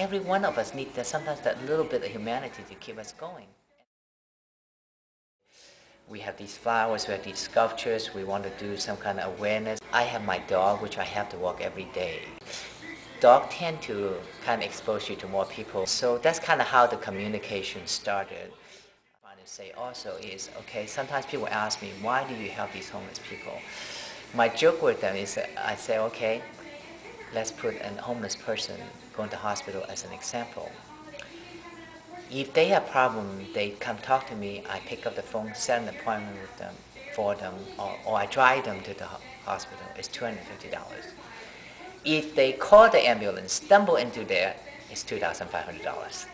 every one of us needs sometimes that little bit of humanity to keep us going. We have these flowers, we have these sculptures, we want to do some kind of awareness. I have my dog, which I have to walk every day. Dog tend to kind of expose you to more people. So that's kind of how the communication started. I want to say also is, okay, sometimes people ask me, why do you help these homeless people? My joke with them is I say, okay, let's put a homeless person going to hospital as an example. If they have problem, they come talk to me. I pick up the phone, set an appointment with them for them, or, or I drive them to the hospital. It's two hundred fifty dollars. If they call the ambulance, stumble into there, it's two thousand five hundred dollars.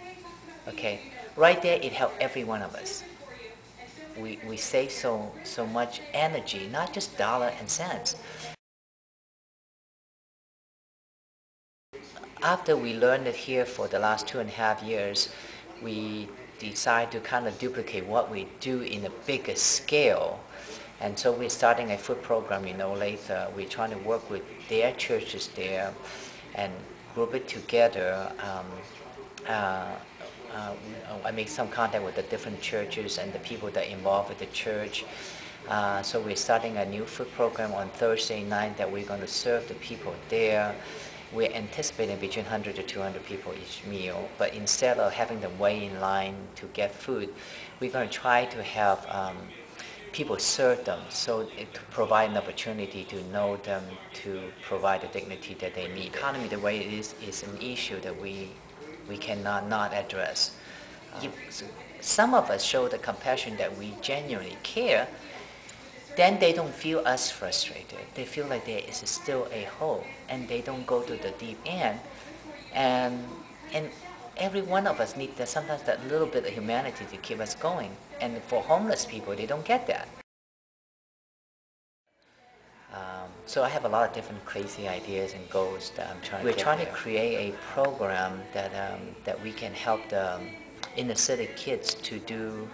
Okay, right there, it helps every one of us. We we save so so much energy, not just dollar and cents. After we learned it here for the last two and a half years, we decide to kind of duplicate what we do in a bigger scale. And so we're starting a food program in Olathe. We're trying to work with their churches there and group it together. Um, uh, uh, I make some contact with the different churches and the people that are involved with the church. Uh, so we're starting a new food program on Thursday night that we're going to serve the people there we're anticipating between 100 to 200 people each meal, but instead of having them wait in line to get food, we're going to try to have um, people serve them so it, to provide an opportunity to know them, to provide the dignity that they need. The economy, the way it is, is an issue that we, we cannot not address. Uh, some of us show the compassion that we genuinely care, then they don't feel as frustrated. They feel like there is still a hole and they don't go to the deep end. And, and every one of us need that, sometimes that little bit of humanity to keep us going. And for homeless people, they don't get that. Um, so I have a lot of different crazy ideas and goals that I'm trying We're to We're trying there. to create a program that, um, that we can help the inner city kids to do,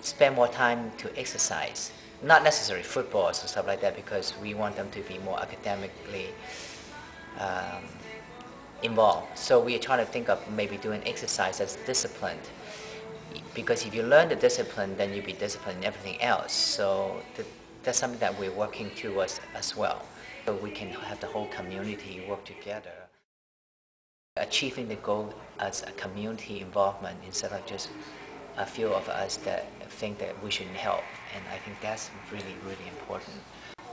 spend more time to exercise not necessarily footballs and stuff like that because we want them to be more academically um, involved. So we are trying to think of maybe doing exercise as disciplined because if you learn the discipline, then you'll be disciplined in everything else. So the, that's something that we're working towards as well. So we can have the whole community work together. Achieving the goal as a community involvement instead of just a few of us that think that we should help. And I think that's really, really important.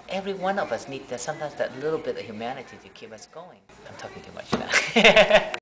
Every one of us needs sometimes that little bit of humanity to keep us going. I'm talking too much now.